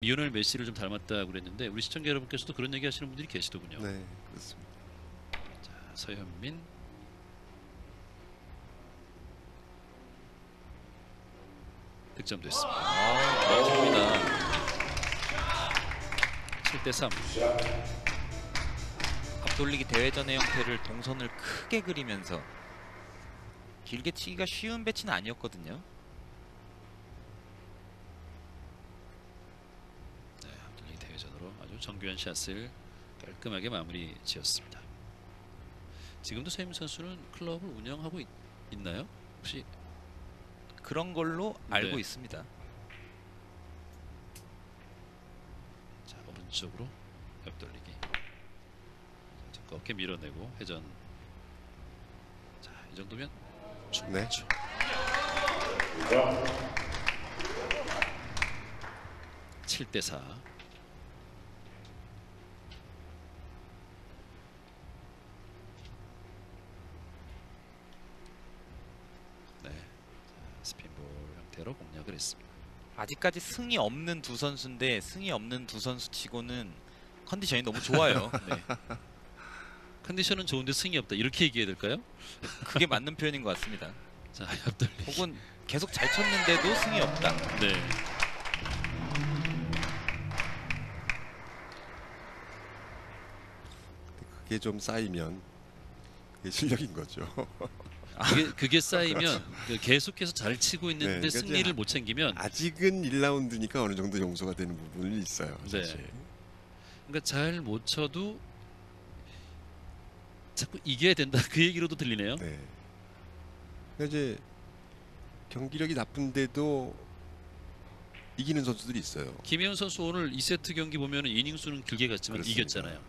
리오넬 메시를 좀 닮았다고 그랬는데 우리 시청자 여러분께서도 그런 얘기 하시는 분들이 계시더군요. 네, 그렇습니다. 자, 서현민 득점됐습니다. 아, 좋습니다. 7대 3. 앞돌리기 대회전의 형태를 동선을 크게 그리면서 길게 치기가 쉬운 배치는 아니었거든요. 네, 앞돌리기 대회전으로 아주 정교한 샷을 깔끔하게 마무리 지었습니다. 지금도 서현민 선수는 클럽을 운영하고 있, 있나요? 혹시 그런 걸로 알고 네. 있습니다. 자 오른쪽으로 옆돌리기 자, 두껍게 밀어내고 회전 자이 정도면 네. 충분하죠 7대 4 네, 자, 스핀볼 형태로 공략을 했습니다. 아직까지 승이 없는 두 선수인데 승이 없는 두 선수 치고는 컨디션이 너무 좋아요. 네. 컨디션은 좋은데 승이 없다 이렇게 얘기해야 될까요? 그게 맞는 표현인 것 같습니다. 자 옆돌리기 혹은 계속 잘 쳤는데도 승이 없다. 네. 그게 좀 쌓이면 그게 실력인 거죠. 그게, 그게 쌓이면 그 계속해서 잘 치고 있는데 네, 그러니까 승리를 못 챙기면 아직은 1라운드니까 어느 정도 용서가 되는 부분이 있어요. 네. 사실. 그러니까 잘 못 쳐도 자꾸 이겨야 된다 그 얘기로도 들리네요. 네. 그러니까 이제 경기력이 나쁜데도 이기는 선수들이 있어요. 김혜훈 선수 오늘 2세트 경기 보면 이닝 수는 길게 갔지만 그렇습니다. 이겼잖아요.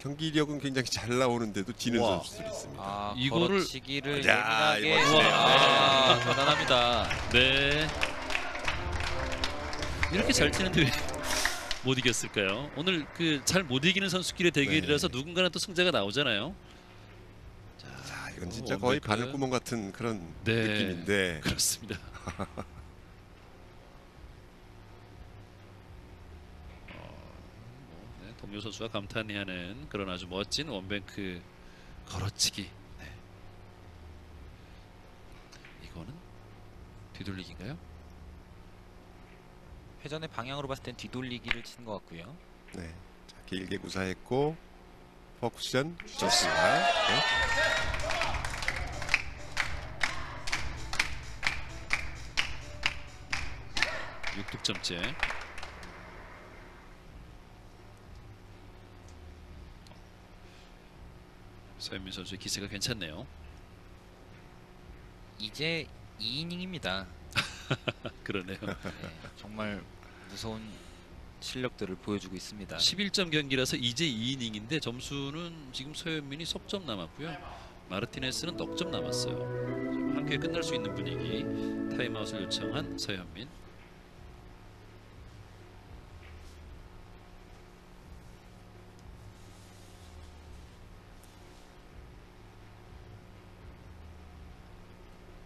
경기력은 굉장히 잘 나오는데도 지는 우와. 선수들이 있습니다. 아, 이거를- 걸어치기를 자, 예민하게 이거 멋지네요. 아, 대단합니다. 네. 이렇게 잘 치는데 왜 못 이겼을까요? 오늘 그 잘 못 이기는 선수끼리 대결이라서 네. 누군가는 또 승자가 나오잖아요. 자, 이건 진짜 어, 거의. 바늘구멍 같은 그런 네. 느낌인데 그렇습니다. 어, 뭐, 네, 동료 선수가 감탄해하는 그런 아주 멋진 원뱅크 걸어치기. 네. 이거는 뒤돌리기인가요? 회전의 방향으로 봤을 땐 뒤돌리기를 치는 것 같고요. 네. 자, 길게 구사했고 퍼쿠션 좋습니다. 네. 육 6득점째. 서현민 선수의 기세가 괜찮네요. 이제 2이닝입니다. 그러네요. 네, 정말 무서운 실력들을 보여주고 있습니다. 11점 경기라서 이제 2이닝인데 점수는 지금 서현민이 석점 남았고요. 마르티네스는 넉점 남았어요. 한 큐에 끝날 수 있는 분위기. 타임아웃을 요청한 서현민.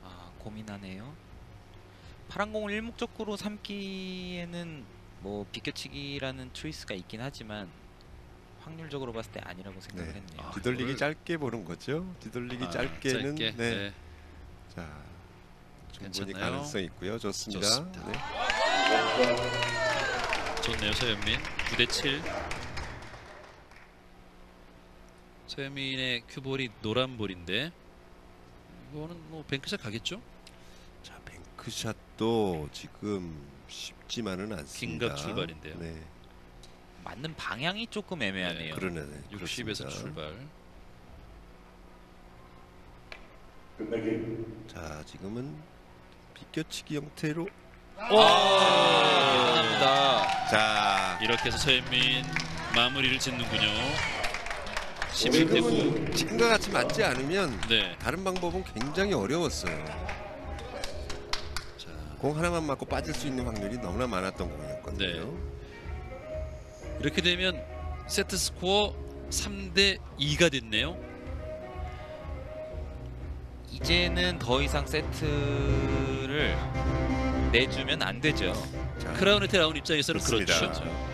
아, 고민하네요. 파란 공을 일목적으로 삼기에는 뭐 비껴치기라는 초이스가 있긴 하지만 확률적으로 봤을 때 아니라고 생각을 네. 했네요. 아, 뒤돌리기 이거를- 짧게 보는 거죠. 뒤돌리기 아, 짧게는 짧게. 네. 네. 자, 충분히 괜찮나요? 가능성 있고요. 좋습니다. 좋습니다. 네. 좋네요 서현민 9대 7 서현민의 cue ball이 노란 볼인데 이거는 뭐 bank shot 가겠죠? 자, bank shot도 지금 쉽지만은 않습니다. 긴급 출발인데요. 네. 맞는 방향이 조금 애매하네요. 그러네. 60에서 그렇습니다. 출발 자, 지금은 비껴치기 형태로 아, 대단합니다. 자, 이렇게 해서 서현민 마무리를 짓는군요 11대 9 지금은 지금과 같이 맞지 않으면 네. 다른 방법은 굉장히 어려웠어요. 자, 공 하나만 맞고 빠질 수 있는 확률이 너무나 많았던 공이었거든요. 이렇게 되면 세트 스코어 3대 2가 됐네요 이제는 더 이상 세트를 내주면 안 되죠. 자, 크라운 호텔 나온 입장에서는 좋습니다. 그렇죠.